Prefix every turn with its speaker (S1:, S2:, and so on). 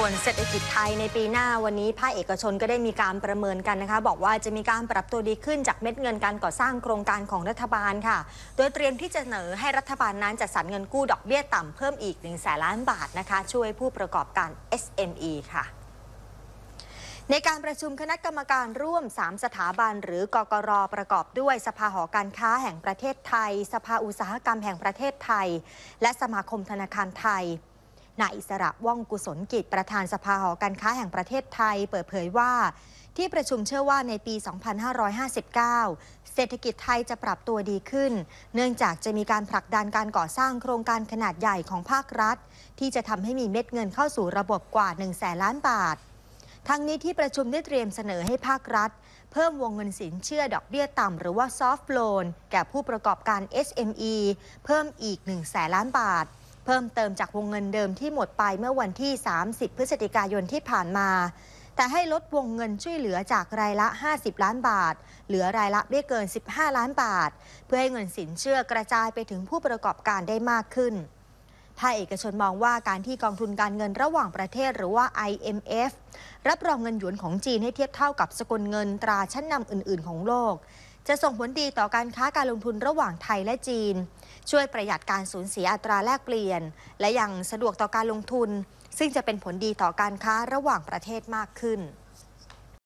S1: ส่วนเศรษฐกิจไทยในปีหน้าวันนี้ภาคเอกชนก็ได้มีการประเมินกันนะคะ บอกว่าจะมีการปรับตัวดีขึ้นจากเม็ดเงินการก่อสร้างโครงการของรัฐบาลค่ะ โดยเตรียมที่จะเสนอให้รัฐบาลนั้นจัดสรรเงินกู้ดอกเบี้ยต่ำเพิ่มอีก1นึ่งแสนล้านบาทนะคะ ช่วยผู้ประกอบการ SME ค่ะในการประชุมคณะกรรมการร่วม 3 สถาบัน หรือกกรประกอบด้วยสภาหอการค้าแห่งประเทศไทย สภาอุตสาหกรรมแห่งประเทศไทย และสมาคมธนาคารไทย นายอิสระว่องกุศลกิจประธานสภาหอการค้าแห่งประเทศไทย เปิดเผยว่า ที่ประชุมเชื่อว่าในปี 2559 เศรษฐกิจไทยจะปรับตัวดีขึ้น เนื่องจากจะมีการผลักดันการก่อสร้างโครงการขนาดใหญ่ของภาครัฐ ที่จะทำให้มีเม็ดเงินเข้าสู่ระบบกว่า 1 0 0 0 0แสนล้านบาททั้งนี้ที่ประชุมได้เตรียมเสนอให้ภาครัฐ เพิ่มวงเงินสินเชื่อดอกเบี้ยต่ำหรือว่าซอฟ t ์โลนแก่ผู้ประกอบการ SME เพิ่มอีก 1 0 0 0 0แสนล้านบาท เพิ่มเติมจากวงเงินเดิมที่หมดไปเมื่อวันที่ 30 พฤศจิกายนที่ผ่านมา แต่ให้ลดวงเงินช่วยเหลือจากรายละ 50 ล้านบาท เหลือรายละไม่เกิน 15 ล้านบาท เพื่อให้เงินสินเชื่อกระจายไปถึงผู้ประกอบการได้มากขึ้นภาคเอกชนมองว่าการที่กองทุนการเงินระหว่างประเทศหรือว่า IMF รับรองเงินหยวนของจีนให้เทียบเท่ากับสกุลเงินตราชั้นนำอื่น ๆ ของโลก จะส่งผลดีต่อการค้าการลงทุนระหว่างไทยและจีน ช่วยประหยัดการสูญเสียอัตราแลกเปลี่ยน และยังสะดวกต่อการลงทุน ซึ่งจะเป็นผลดีต่อการค้าระหว่างประเทศมากขึ้น